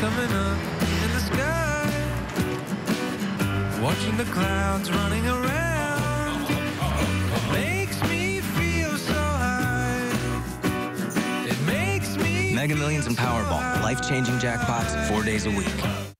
coming up in the sky. Watching the clouds running around makes me feel so high. It makes me. Mega Millions and Powerball, life changing jackpots, four days a week.